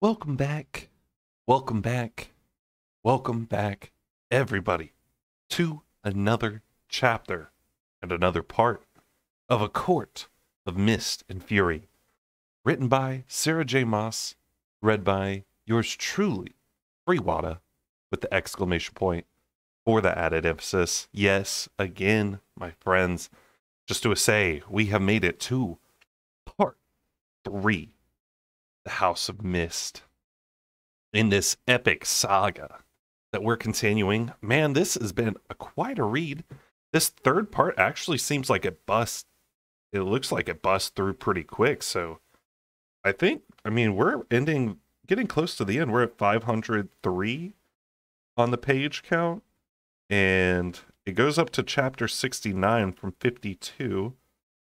Welcome back. Welcome back. Welcome back, everybody, to another chapter and another part of A Court of Mist and Fury, written by Sarah J. Maas, read by yours truly, Freewata, with the exclamation point for the added emphasis. Yes, again, my friends, just to say, we have made it to part three the House of Mist. In this epic saga that we're continuing, man, this has been a quite a read. This third part actually seems like it bust. It looks like it bust through pretty quick. So I think, I mean, we're ending, getting close to the end. We're at 503 on the page count, and it goes up to chapter 69 from 52.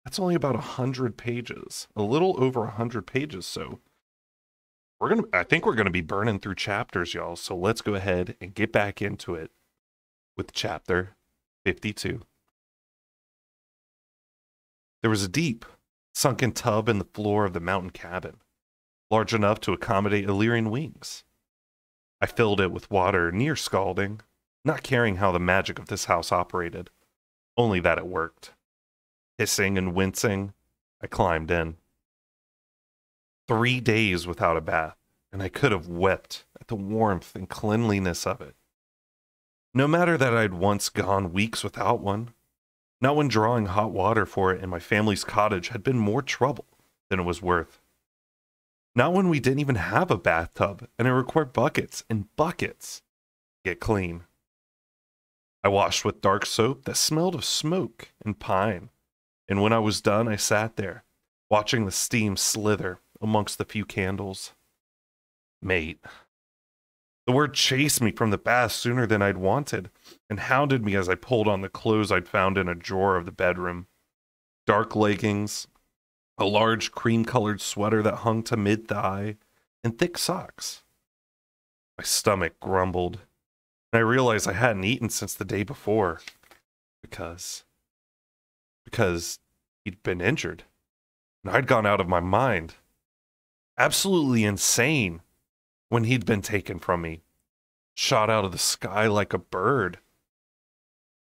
That's only about 100 pages, a little over 100 pages. So we're gonna i think we're gonna be burning through chapters y'all so let's go ahead and get back into it with chapter 52 there was a deep sunken tub in the floor of the mountain cabin large enough to accommodate illyrian wings. I filled it with water near scalding not caring how the magic of this house operated only that it worked. Hissing and wincing i climbed in three days without a bath, and I could have wept at the warmth and cleanliness of it. No matter that I'd once gone weeks without one, not when drawing hot water for it in my family's cottage had been more trouble than it was worth. Not when we didn't even have a bathtub and it required buckets and buckets to get clean. I washed with dark soap that smelled of smoke and pine, and when I was done, I sat there, watching the steam slither amongst the few candles. Mate. The word chased me from the bath sooner than I'd wanted, and hounded me as I pulled on the clothes I'd found in a drawer of the bedroom. Dark leggings, a large cream colored sweater that hung to mid thigh, and thick socks. My stomach grumbled, and I realized I hadn't eaten since the day before. Because. Because he'd been injured, and I'd gone out of my mind absolutely insane when he'd been taken from me, shot out of the sky like a bird.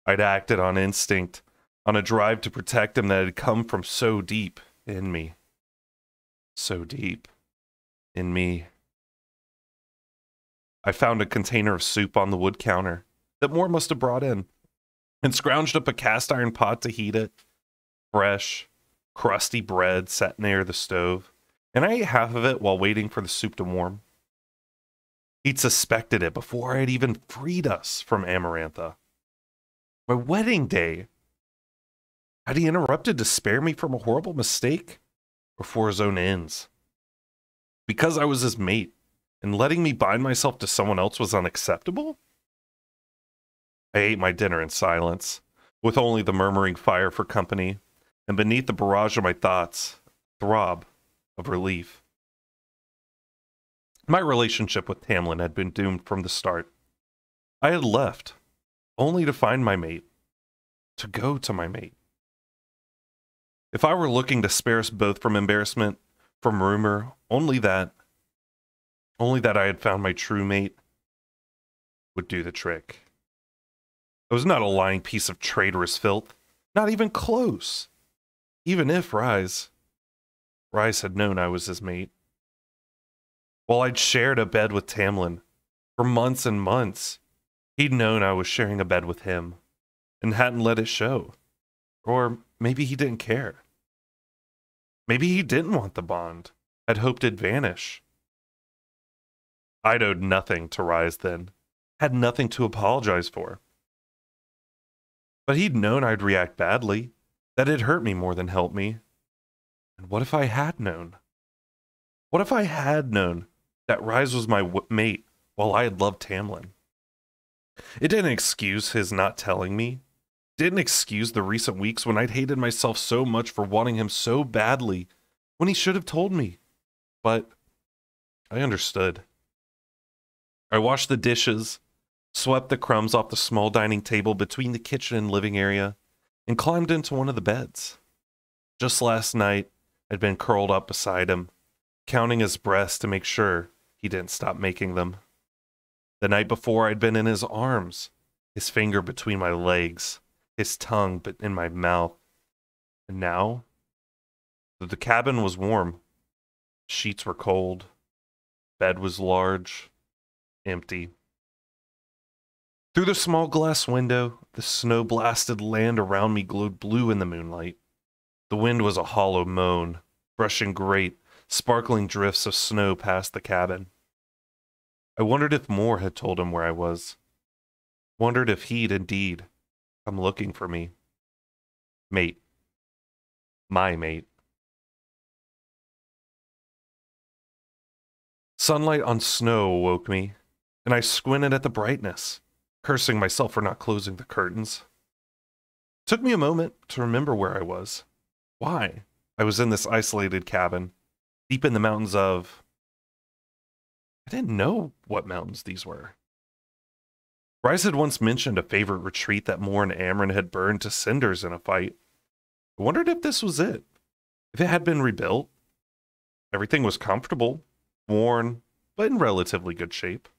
I'd acted on instinct, on a drive to protect him that had come from so deep in me. So deep in me. I found a container of soup on the wood counter that Mor must have brought in and scrounged up a cast iron pot to heat it. Fresh, crusty bread sat near the stove and I ate half of it while waiting for the soup to warm. He'd suspected it before I had even freed us from Amarantha. My wedding day. Had he interrupted to spare me from a horrible mistake or for his own ends? Because I was his mate and letting me bind myself to someone else was unacceptable? I ate my dinner in silence, with only the murmuring fire for company, and beneath the barrage of my thoughts, throb of relief. My relationship with Tamlin had been doomed from the start. I had left, only to find my mate, to go to my mate. If I were looking to spare us both from embarrassment, from rumor, only that, only that I had found my true mate would do the trick. I was not a lying piece of traitorous filth, not even close. Even if Rhys, Rhys had known I was his mate. While I'd shared a bed with Tamlin for months and months, he'd known I was sharing a bed with him and hadn't let it show. Or maybe he didn't care. Maybe he didn't want the bond, had hoped it'd vanish. I'd owed nothing to Rhys then, had nothing to apologize for. But he'd known I'd react badly, that it hurt me more than help me, and what if I had known? What if I had known that Rhys was my mate while I had loved Tamlin? It didn't excuse his not telling me. Didn't excuse the recent weeks when I'd hated myself so much for wanting him so badly when he should have told me. But I understood. I washed the dishes, swept the crumbs off the small dining table between the kitchen and living area, and climbed into one of the beds. Just last night, I'd been curled up beside him, counting his breaths to make sure he didn't stop making them. The night before, I'd been in his arms, his finger between my legs, his tongue in my mouth. And now, the cabin was warm, sheets were cold, bed was large, empty. Through the small glass window, the snow blasted land around me glowed blue in the moonlight. The wind was a hollow moan, brushing great, sparkling drifts of snow past the cabin. I wondered if Mor had told him where I was. Wondered if he'd indeed come looking for me. Mate. My mate. Sunlight on snow awoke me, and I squinted at the brightness, cursing myself for not closing the curtains. It took me a moment to remember where I was. Why? I was in this isolated cabin, deep in the mountains of I didn't know what mountains these were. Rhys had once mentioned a favorite retreat that Mor and Amren had burned to cinders in a fight. I wondered if this was it. If it had been rebuilt. Everything was comfortable, worn, but in relatively good shape.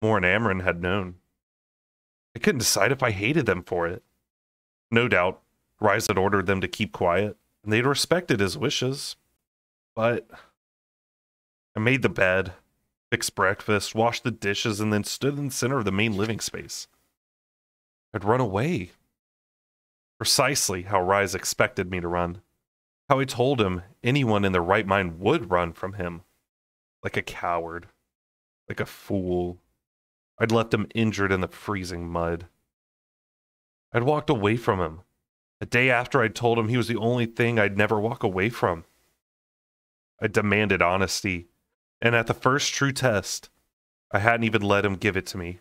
Mor and Amren had known. I couldn't decide if I hated them for it. No doubt, Rhys had ordered them to keep quiet, and they'd respected his wishes. But I made the bed, fixed breakfast, washed the dishes, and then stood in the center of the main living space. I'd run away. Precisely how Rhys expected me to run. How I told him anyone in their right mind would run from him. Like a coward. Like a fool. I'd left him injured in the freezing mud. I'd walked away from him. A day after I'd told him he was the only thing I'd never walk away from. I demanded honesty and at the first true test, I hadn't even let him give it to me.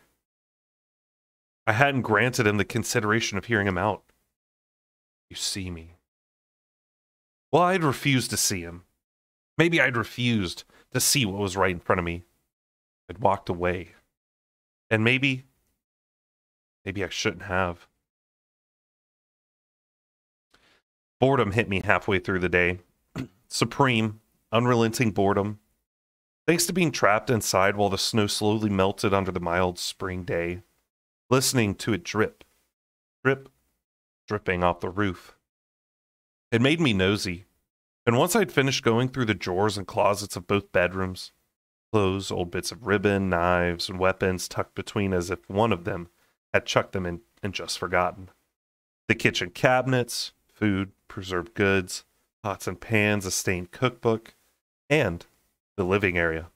I hadn't granted him the consideration of hearing him out. You see me. Well, I'd refused to see him. Maybe I'd refused to see what was right in front of me. I'd walked away. And maybe, maybe I shouldn't have. Boredom hit me halfway through the day. Supreme, unrelenting boredom Thanks to being trapped inside while the snow slowly melted under the mild spring day, listening to it drip, drip, dripping off the roof. It made me nosy, and once I'd finished going through the drawers and closets of both bedrooms, clothes, old bits of ribbon, knives, and weapons tucked between as if one of them had chucked them in and just forgotten. The kitchen cabinets, food, preserved goods, pots and pans, a stained cookbook, and the living area.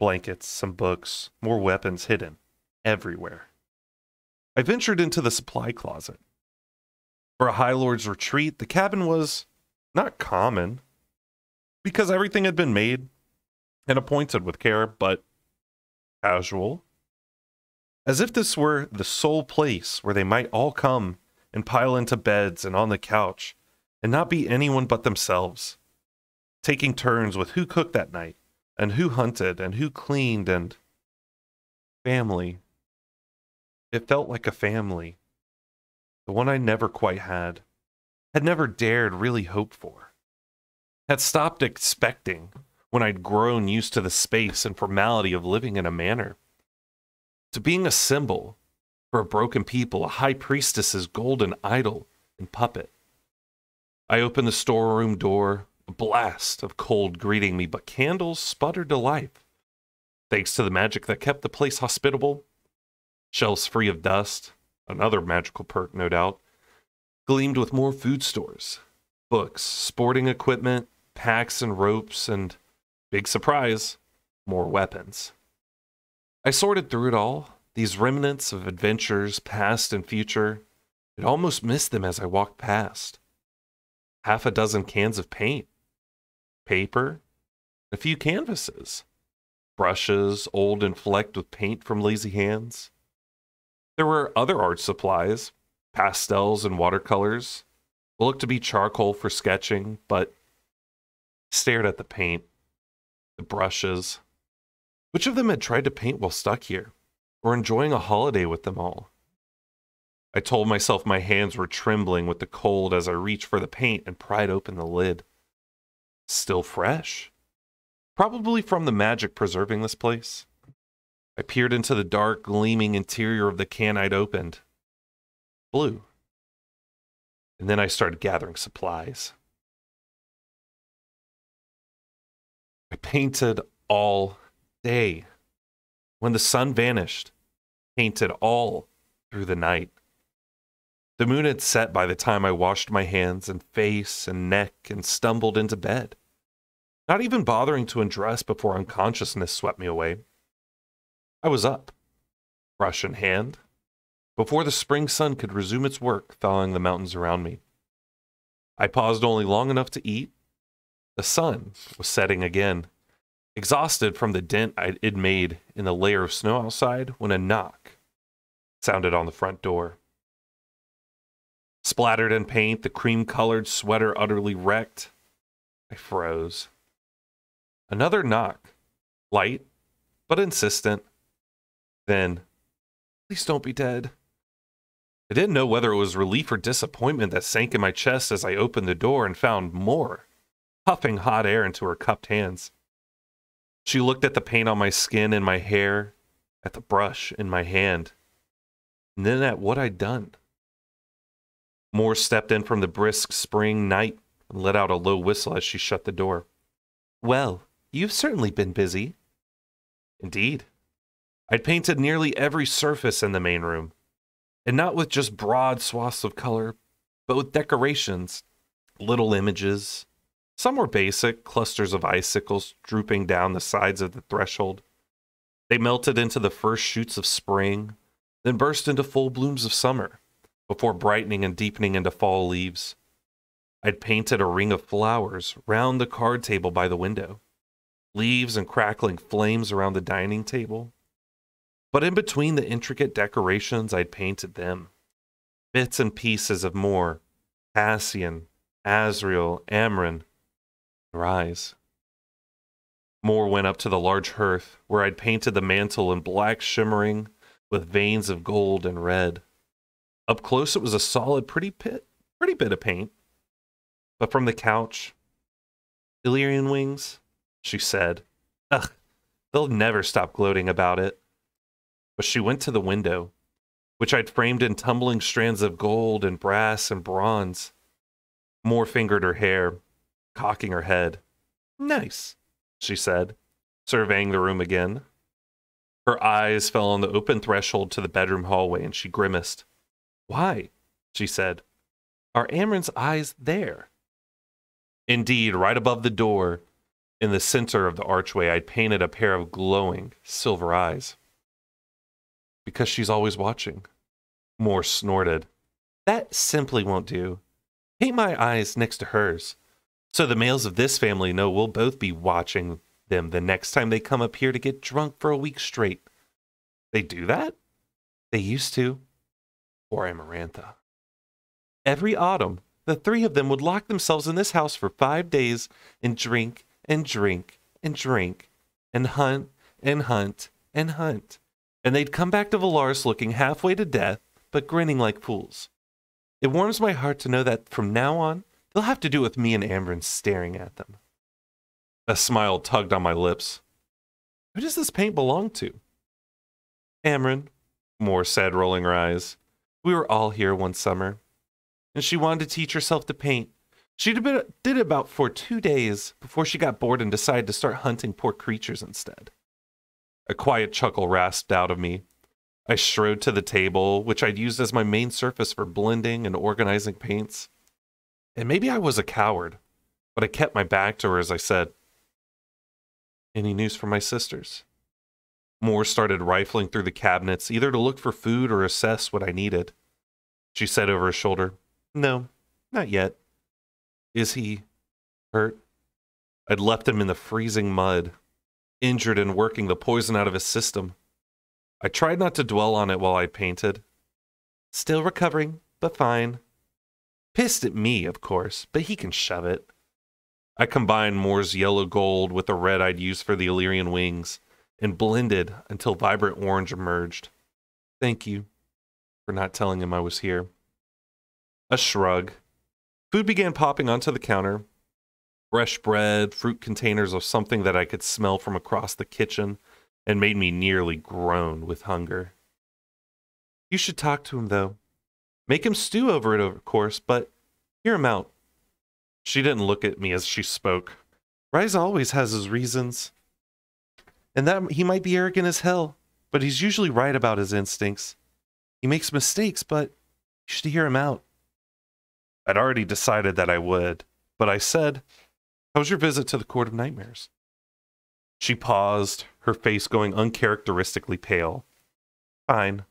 Blankets, some books, more weapons hidden everywhere. I ventured into the supply closet. For a High Lord's retreat, the cabin was not common, because everything had been made and appointed with care, but casual. As if this were the sole place where they might all come and pile into beds and on the couch and not be anyone but themselves, taking turns with who cooked that night, and who hunted and who cleaned and family. It felt like a family. The one I never quite had, had never dared really hope for, had stopped expecting when I'd grown used to the space and formality of living in a manor. To being a symbol for a broken people, a high priestess's golden idol and puppet. I opened the storeroom door, a blast of cold greeting me, but candles sputtered to life. Thanks to the magic that kept the place hospitable, shelves free of dust, another magical perk, no doubt, gleamed with more food stores, books, sporting equipment, packs and ropes, and, big surprise, more weapons. I sorted through it all, these remnants of adventures, past and future. I'd almost missed them as I walked past. Half a dozen cans of paint, paper, a few canvases, brushes, old and flecked with paint from lazy hands. There were other art supplies, pastels and watercolors, what looked to be charcoal for sketching, but stared at the paint, the brushes. Which of them had tried to paint while stuck here, or enjoying a holiday with them all? I told myself my hands were trembling with the cold as I reached for the paint and pried open the lid still fresh. probably from the magic preserving this place. I peered into the dark, gleaming interior of the can I'd opened. Blue. And then I started gathering supplies. I painted all day. When the sun vanished, painted all through the night. The moon had set by the time I washed my hands and face and neck and stumbled into bed, not even bothering to undress before unconsciousness swept me away. I was up, brush in hand, before the spring sun could resume its work thawing the mountains around me. I paused only long enough to eat. The sun was setting again, exhausted from the dent I'd made in the layer of snow outside when a knock sounded on the front door. Splattered in paint, the cream colored sweater utterly wrecked, I froze. Another knock, light but insistent. Then, please don't be dead. I didn't know whether it was relief or disappointment that sank in my chest as I opened the door and found Mor, puffing hot air into her cupped hands. She looked at the paint on my skin and my hair, at the brush in my hand, and then at what I'd done. Mor stepped in from the brisk spring night and let out a low whistle as she shut the door. Well, you've certainly been busy. Indeed. I'd painted nearly every surface in the main room, and not with just broad swaths of color, but with decorations, little images. Some were basic, clusters of icicles drooping down the sides of the threshold. They melted into the first shoots of spring, then burst into full blooms of summer, before brightening and deepening into fall leaves. I'd painted a ring of flowers round the card table by the window, leaves and crackling flames around the dining table, but in between the intricate decorations, I'd painted them. Bits and pieces of Mor, Cassian, Azriel, Amren, Rhys. Mor went up to the large hearth, where I'd painted the mantle in black shimmering with veins of gold and red. Up close, it was a solid, pretty pit, pretty bit of paint. But from the couch, Illyrian wings, she said. Ugh, they'll never stop gloating about it but she went to the window, which I'd framed in tumbling strands of gold and brass and bronze. Mor fingered her hair, cocking her head. Nice, she said, surveying the room again. Her eyes fell on the open threshold to the bedroom hallway, and she grimaced. Why? she said. Are Amren's eyes there? Indeed, right above the door, in the center of the archway, I'd painted a pair of glowing silver eyes because she's always watching. Mor snorted. That simply won't do. Paint my eyes next to hers, so the males of this family know we'll both be watching them the next time they come up here to get drunk for a week straight. They do that? They used to. Or Amarantha. Every autumn, the three of them would lock themselves in this house for five days and drink and drink and drink and hunt and hunt and hunt and they'd come back to Velaris looking halfway to death, but grinning like fools. It warms my heart to know that from now on, they'll have to do with me and Amren staring at them. A smile tugged on my lips. Who does this paint belong to? Amren, Mor said, rolling her eyes. We were all here one summer, and she wanted to teach herself to paint. She did it about for two days before she got bored and decided to start hunting poor creatures instead. A quiet chuckle rasped out of me. I strode to the table, which I'd used as my main surface for blending and organizing paints. And maybe I was a coward, but I kept my back to her as I said, Any news from my sisters? Mor started rifling through the cabinets, either to look for food or assess what I needed. She said over her shoulder, No, not yet. Is he hurt? I'd left him in the freezing mud, injured and working the poison out of his system. I tried not to dwell on it while I painted. Still recovering, but fine. Pissed at me, of course, but he can shove it. I combined Mor's yellow gold with the red I'd used for the Illyrian wings and blended until vibrant orange emerged. Thank you for not telling him I was here. A shrug. Food began popping onto the counter. fresh bread, fruit containers of something that I could smell from across the kitchen, and made me nearly groan with hunger. You should talk to him, though. Make him stew over it, of course, but hear him out. She didn't look at me as she spoke. Rhys always has his reasons. And that he might be arrogant as hell, but he's usually right about his instincts. He makes mistakes, but you should hear him out. I'd already decided that I would, but I said, How was your visit to the Court of Nightmares? She paused, her face going uncharacteristically pale. Fine.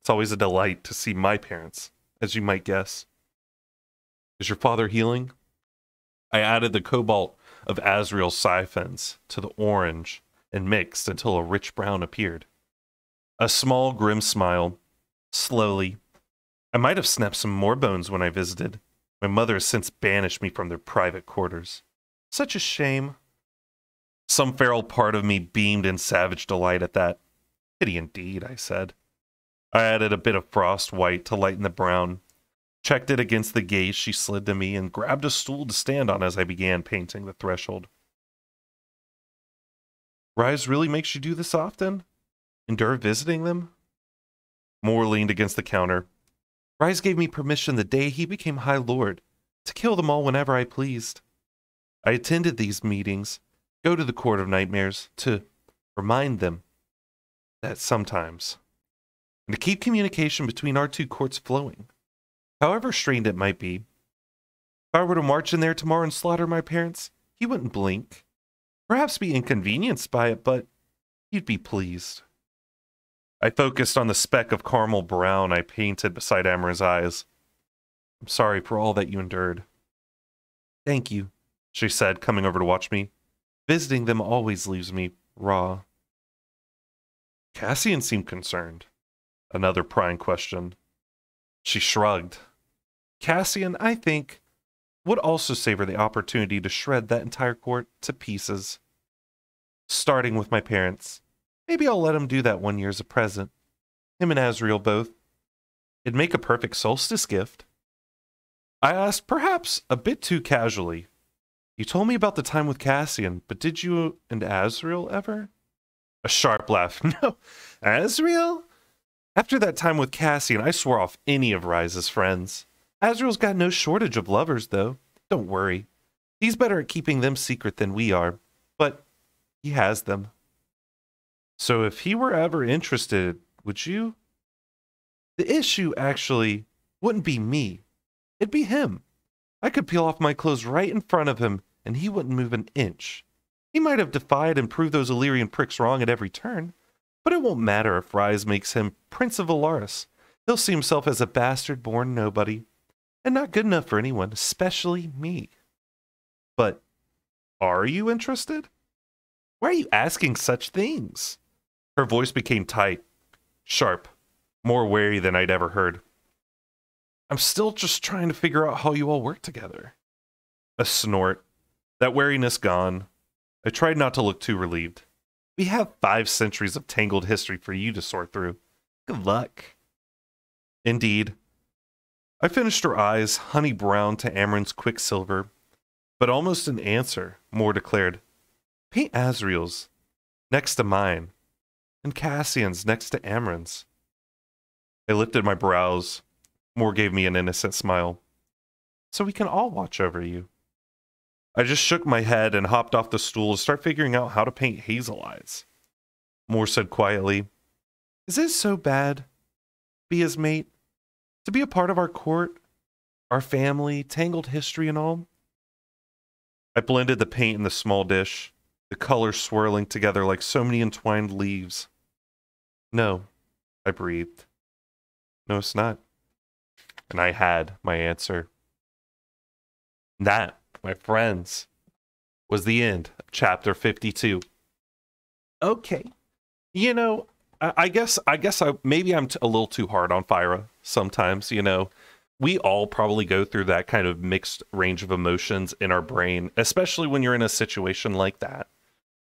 It's always a delight to see my parents, as you might guess. Is your father healing? I added the cobalt of Azriel's siphons to the orange and mixed until a rich brown appeared. A small, grim smile. Slowly. I might have snapped some more bones when I visited. My mother has since banished me from their private quarters. Such a shame. Some feral part of me beamed in savage delight at that. Pity indeed, I said. I added a bit of frost white to lighten the brown, checked it against the gaze she slid to me, and grabbed a stool to stand on as I began painting the threshold. Rhys really makes you do this often? Endure visiting them? Mor leaned against the counter. Rhys gave me permission the day he became High Lord to kill them all whenever I pleased. I attended these meetings, go to the Court of Nightmares to remind them that sometimes, and to keep communication between our two courts flowing, however strained it might be. If I were to march in there tomorrow and slaughter my parents, he wouldn't blink. Perhaps be inconvenienced by it, but you'd be pleased. I focused on the speck of caramel brown I painted beside Amren's eyes. I'm sorry for all that you endured. Thank you, she said, coming over to watch me. Visiting them always leaves me raw. Cassian seemed concerned. Another prying question. She shrugged. Cassian, I think, would also savor the opportunity to shred that entire court to pieces. Starting with my parents. Maybe I'll let him do that one year as a present. Him and Azriel both. It'd make a perfect solstice gift. I asked, perhaps a bit too casually, you told me about the time with Cassian, but did you and Azriel ever? A sharp laugh. No, Azriel? After that time with Cassian, I swore off any of Rhys's friends. Azriel's got no shortage of lovers, though. Don't worry. He's better at keeping them secret than we are, but he has them. So if he were ever interested, would you? The issue actually wouldn't be me, it'd be him. I could peel off my clothes right in front of him, and he wouldn't move an inch. He might have defied and proved those Illyrian pricks wrong at every turn, but it won't matter if Rhys makes him Prince of Velaris. He'll see himself as a bastard born nobody, and not good enough for anyone, especially me. But are you interested? Why are you asking such things? Her voice became tight, sharp, more wary than I'd ever heard. I'm still just trying to figure out how you all work together. A snort. That wariness gone. I tried not to look too relieved. We have five centuries of tangled history for you to sort through. Good luck. Indeed. I finished her eyes, honey brown to Amren's quicksilver, but almost in answer, Mor declared, Paint Azriel's next to mine, and Cassian's next to Amren's. I lifted my brows, Mor gave me an innocent smile. So we can all watch over you. I just shook my head and hopped off the stool to start figuring out how to paint hazel eyes. Mor said quietly, Is it so bad? Be his mate? To be a part of our court? Our family, tangled history, and all? I blended the paint in the small dish, the colors swirling together like so many entwined leaves. No, I breathed. No, it's not and I had my answer. That, my friends, was the end of chapter 52. Okay. You know, I, I guess I guess I maybe I'm t- a little too hard on Feyre sometimes, you know. We all probably go through that kind of mixed range of emotions in our brain, especially when you're in a situation like that.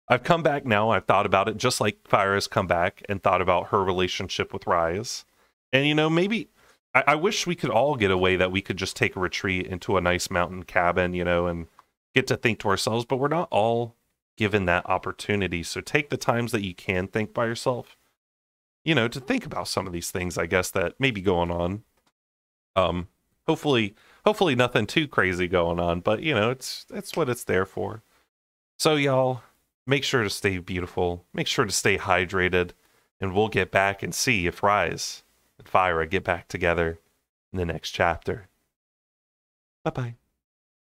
I've come back now, I've thought about it just like Feyre has come back and thought about her relationship with Rhys. And you know, maybe I, I wish we could all get away that we could just take a retreat into a nice mountain cabin, you know, and get to think to ourselves, but we're not all given that opportunity. So take the times that you can think by yourself, you know, to think about some of these things, I guess, that may be going on. Um, hopefully, hopefully nothing too crazy going on, but you know, it's that's what it's there for. So y'all, make sure to stay beautiful, make sure to stay hydrated, and we'll get back and see if Rhys and Feyre get back together in the next chapter. Bye bye.